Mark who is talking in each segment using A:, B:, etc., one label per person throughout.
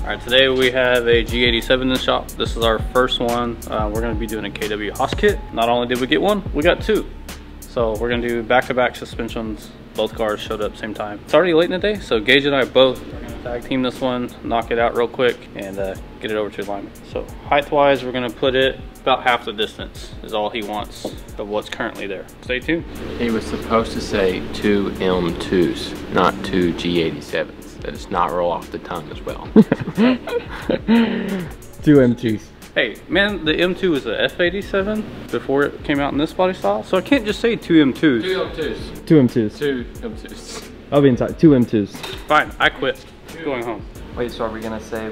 A: All right, today we have a G87 in the shop. This is our first one. Uh, we're gonna be doing a KW HAS kit. Not only did we get one, we got two. So we're gonna do back-to-back -back suspensions. Both cars showed up same time. It's already late in the day, so Gage and I both tag team this one, knock it out real quick, and uh, get it over to alignment. So height-wise, we're gonna put it about half the distance is all he wants of what's currently there. Stay tuned.
B: He was supposed to say two M2s, not two G87s. That does not roll off the tongue as well.
C: two M2s.
A: Hey, man, the M2 was a F87 before it came out in this body style, so I can't just say two M2s.
B: Two M2s.
C: Two M2s.
B: Two M2s.
C: I'll be inside. Two M2s.
A: Fine, I quit. Going home.
D: Wait, so are we gonna say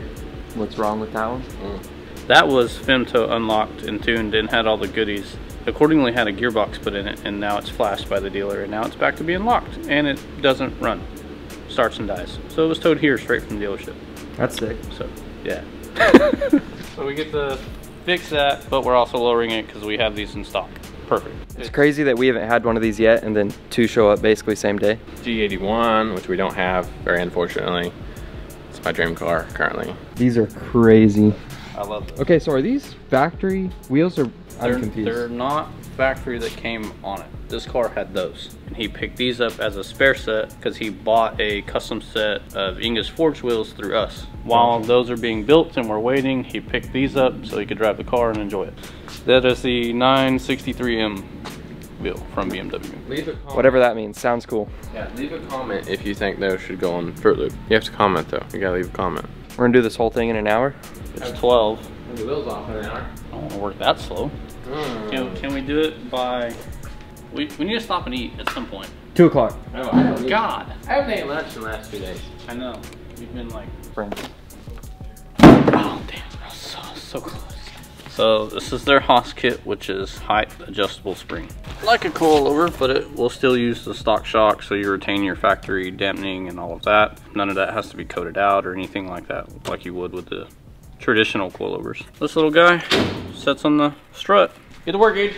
D: what's wrong with that one? Mm.
A: That was Femto unlocked and tuned and had all the goodies. Accordingly had a gearbox put in it and now it's flashed by the dealer and now it's back to being locked and it doesn't run. Starts and dies. So it was towed here straight from the dealership.
C: That's sick.
A: So, yeah. so we get to fix that, but we're also lowering it because we have these in stock. Perfect.
D: It's crazy that we haven't had one of these yet and then two show up basically same day.
B: G81, which we don't have, very unfortunately. It's my dream car currently.
C: These are crazy.
A: I love them.
C: Okay, so are these factory wheels or
A: they're,
C: I'm confused?
A: They're not factory that came on it. This car had those. And he picked these up as a spare set because he bought a custom set of English Forge wheels through us. While those are being built and we're waiting, he picked these up so he could drive the car and enjoy it. That is the 963M wheel from BMW.
D: Whatever that means, sounds cool.
B: Yeah, leave a comment if you think those should go on Fruit Loop. You have to comment though, you gotta leave a comment.
D: We're gonna do this whole thing in an hour?
A: It's 12.
B: The wheels off in an hour.
A: I don't want to work that slow. Mm. Can, can we do it by... We, we need to stop and eat at some point.
C: Two o'clock.
A: Oh, God.
B: I haven't eaten lunch in the last two days.
A: I know. We've been like...
D: Friends.
A: Oh, damn. So, so close. So this is their HAS kit, which is height adjustable spring. Like a coilover, but it will still use the stock shock, so you retain your factory dampening and all of that. None of that has to be coated out or anything like that, like you would with the traditional coilovers. This little guy sets on the strut. Get to work, Gage.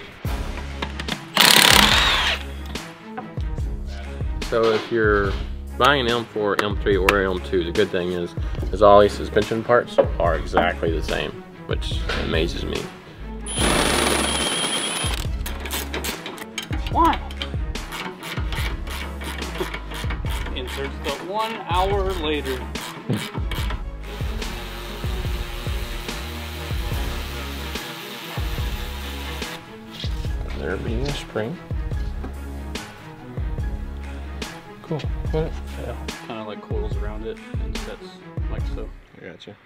B: So if you're buying an M4, M3, or M2, the good thing is, is all these suspension parts are exactly the same, which amazes me.
A: One hour later.
B: there being a spring. Cool. Got it.
A: Yeah, kind of like coils around it and sets like so.
B: I gotcha.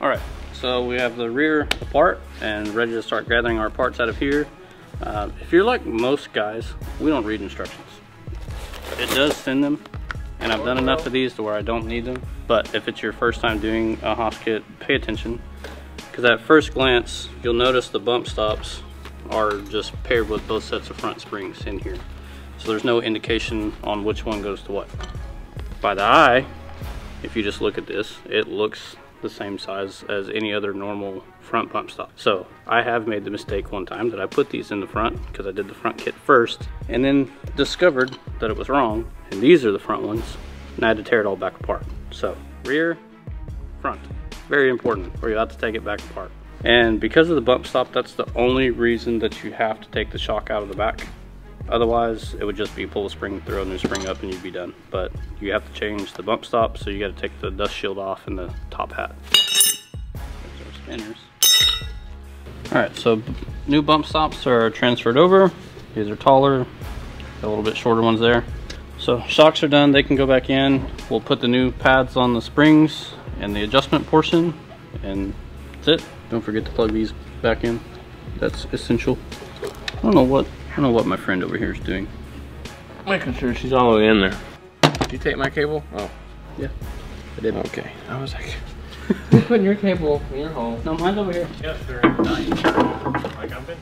A: All right, so we have the rear apart and ready to start gathering our parts out of here. Uh, if you're like most guys, we don't read instructions. It does send them, and I've done enough of these to where I don't need them. But if it's your first time doing a HAS kit, pay attention. Because at first glance, you'll notice the bump stops are just paired with both sets of front springs in here. So there's no indication on which one goes to what. By the eye, if you just look at this, it looks the same size as any other normal front bump stop. So I have made the mistake one time that I put these in the front because I did the front kit first and then discovered that it was wrong. And these are the front ones and I had to tear it all back apart. So rear, front, very important or you have to take it back apart. And because of the bump stop, that's the only reason that you have to take the shock out of the back. Otherwise, it would just be pull the spring, throw a new spring up, and you'd be done. But you have to change the bump stop, so you got to take the dust shield off and the top hat. There's our spinners. All right, so new bump stops are transferred over. These are taller, a little bit shorter ones there. So shocks are done, they can go back in. We'll put the new pads on the springs and the adjustment portion, and that's it. Don't forget to plug these back in. That's essential. I don't know what I don't know what my friend over here is doing.
B: Making sure she's all the way in there. Did you take my cable? Oh.
A: Yeah. I did.
B: Okay. I was like, You putting your cable in your hole.
A: No, mine's over here.
E: Yes, they're in the Like I've been.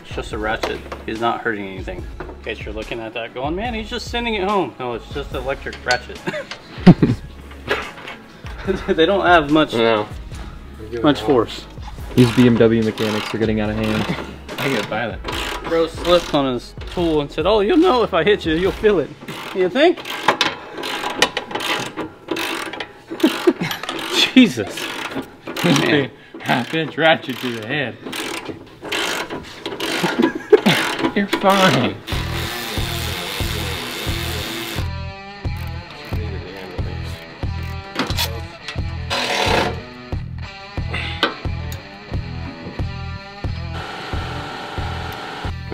A: It's just a ratchet. He's not hurting anything. In case you're looking at that going, man, he's just sending it home. No, it's just an electric ratchet. they don't have much
B: No.
A: much force.
C: These BMW mechanics are getting out of hand.
B: I gotta buy that.
A: Bro slipped on his tool and said, oh, you'll know if I hit you, you'll feel it. You think? Jesus. Man.
B: Half inch ratchet to the head. You're fine.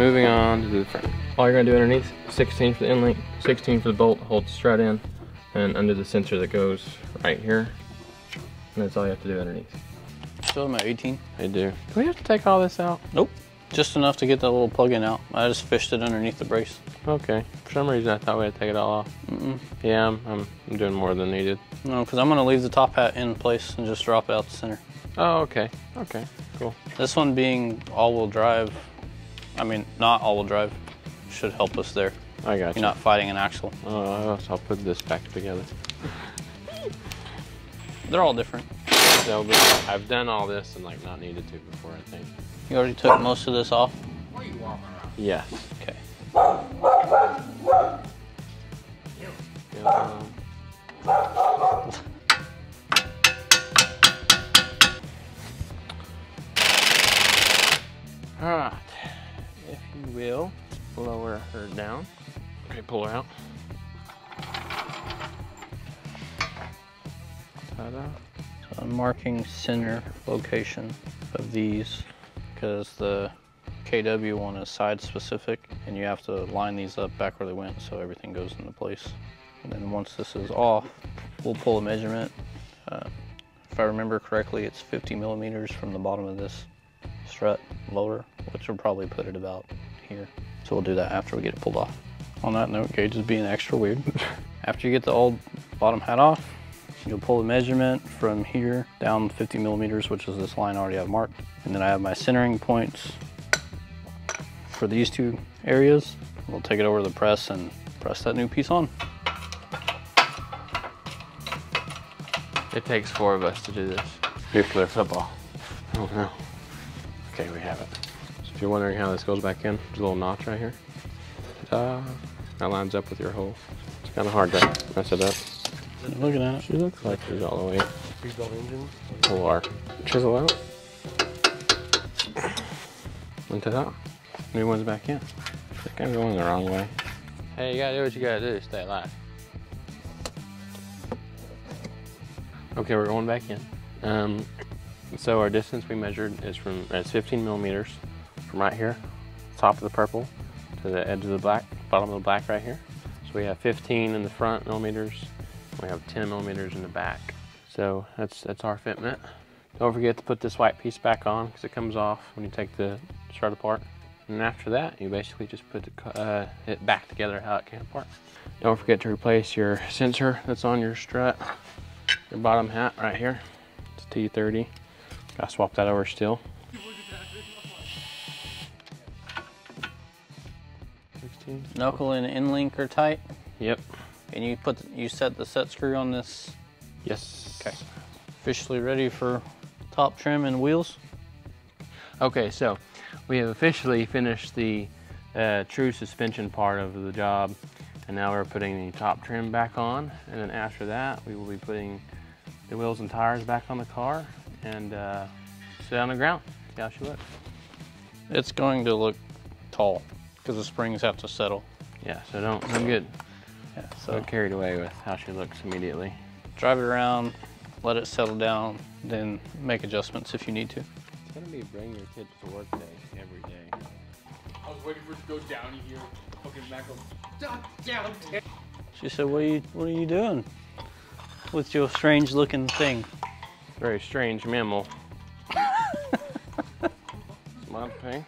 B: Moving on to the front. All you're gonna do underneath, 16 for the end link, 16 for the bolt, hold the strut in, and under the sensor that goes right here. And that's all you have to do underneath.
A: Still am at 18.
B: I do. Do we have to take all this out?
A: Nope. Just enough to get that little plug-in out. I just fished it underneath the brace.
B: Okay. For some reason, I thought we had to take it all off.
A: Mm-mm.
B: Yeah, I'm, I'm, I'm doing more than needed.
A: No, because I'm going to leave the top hat in place and just drop it out the center.
B: Oh, okay. Okay, cool.
A: This one being all-wheel drive, I mean, not all-wheel drive, should help us there.
B: I got
A: You're not fighting an axle.
B: Oh, I'll put this back together.
A: They're all different.
B: So, I've done all this and like not needed to before, I think.
A: You already took most of this off?
B: Yes.
A: Okay.
B: Yeah. Alright, if you will, lower her down. Okay, pull her out. Ta-da.
A: So I'm marking center location of these because the KW one is side specific and you have to line these up back where they went so everything goes into place. And then once this is off, we'll pull a measurement. Uh, if I remember correctly, it's 50 millimeters from the bottom of this strut lower, which will probably put it about here. So we'll do that after we get it pulled off. On that note, Gage is being extra weird. after you get the old bottom hat off, You'll pull the measurement from here down 50 millimeters, which is this line I already have marked. And then I have my centering points for these two areas. We'll take it over to the press and press that new piece on.
B: It takes four of us to do this. Nuclear football. Oh no. Okay, we have it. So if you're wondering how this goes back in, there's a little notch right here. Ta-da. That lines up with your hole. It's kind of hard to mess it up.
A: Looking at it.
B: She looks like she's all the way. Pull our chisel out. And ta-da. New one's back in. I think I'm going the wrong way. Hey, you gotta do what you gotta do to stay alive. Okay, we're going back in. Um, so our distance we measured is from, it's 15 millimeters from right here, top of the purple, to the edge of the black, bottom of the black right here. So we have 15 in the front millimeters, we have 10 millimeters in the back. So that's that's our fitment. Don't forget to put this white piece back on because it comes off when you take the strut apart. And after that, you basically just put the, uh, it back together how it came apart. Don't forget to replace your sensor that's on your strut, your bottom hat right here. It's T30. Gotta swap that over still.
A: Knuckle and end link are tight.
B: Yep.
A: And you put you set the set screw on this
B: Yes.
A: Okay. officially ready for top trim and wheels.
B: Okay, so we have officially finished the uh, true suspension part of the job, and now we're putting the top trim back on. And then after that, we will be putting the wheels and tires back on the car and uh, sit on the ground. See how she looks.
A: It's going to look tall because the springs have to settle.
B: Yeah, so don't don't get
A: Yeah,
B: so
A: so
B: carried away with how she looks immediately.
A: drive it around, let it settle down, then make adjustments if you need to.
B: It's gonna be bring your kids to work day every day.
E: I was waiting for it to go down here. Fucking Mac goes, down, down, down.
A: She said, "What are you What are you doing with your strange looking thing?"
B: Very strange mammal. Smart thing.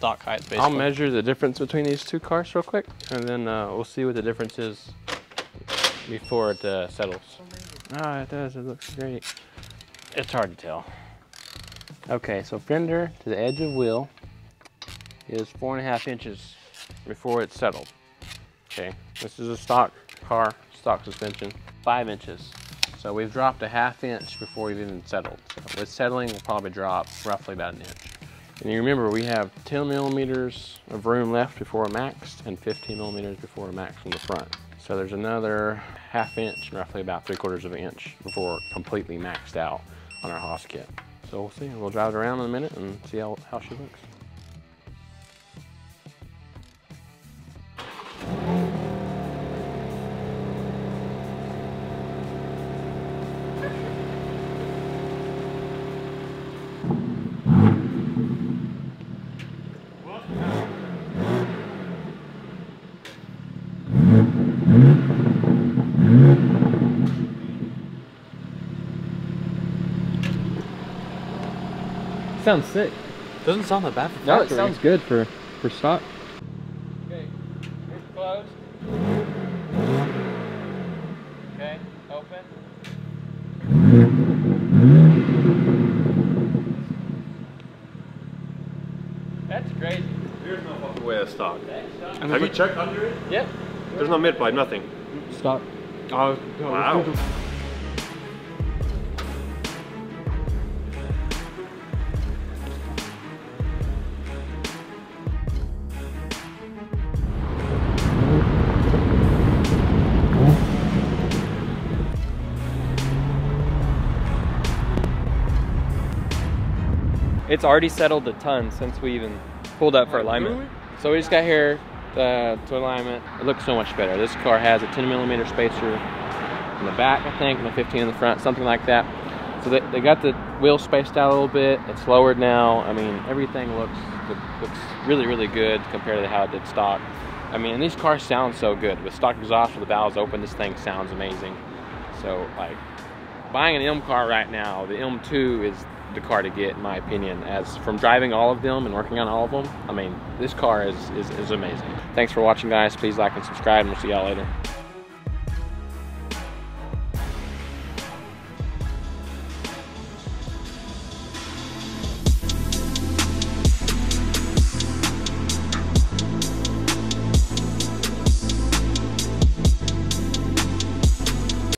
A: Stock height, basically.
B: I'll measure the difference between these two cars real quick, and then uh, we'll see what the difference is before it uh, settles. Ah, it does. It looks great. It's hard to tell. Okay, so fender to the edge of wheel is four and a half inches before it's settled. Okay, this is a stock car, stock suspension, five inches. So we've dropped a half inch before we've even settled. So with settling, we'll probably drop roughly about an inch. And you remember we have 10 millimeters of room left before maxed and 15 millimeters before maxed from the front. So there's another half inch, roughly about three quarters of an inch before completely maxed out on our HAS kit. So we'll see. We'll drive it around in a minute and see how, how she looks.
C: Sounds sick.
B: Doesn't sound that bad for
C: No, it sounds good for for stock.
A: Okay, here's closed. Okay, open. That's crazy.
F: There's no fucking way of stock.
A: That's
F: Have you checked under it?
A: Yep.
F: There's no mid pipe, nothing.
C: Stock.
B: Oh,
F: Wow.
D: It's already settled a ton since we even pulled up for alignment.
B: So we just got here uh, to alignment. It looks so much better. This car has a 10 millimeter spacer in the back, I think, and a 15 in the front, something like that. So they, they got the wheel spaced out a little bit. It's lowered now. I mean, everything looks looks really, really good compared to how it did stock. I mean, and these cars sound so good. With stock exhaust with the valves open, this thing sounds amazing. So, like, buying an M car right now, the M2 is the car to get, in my opinion. As from driving all of them and working on all of them, I mean, this car is, is, is amazing. Thanks for watching, guys. Please like and subscribe, and we'll see y'all later.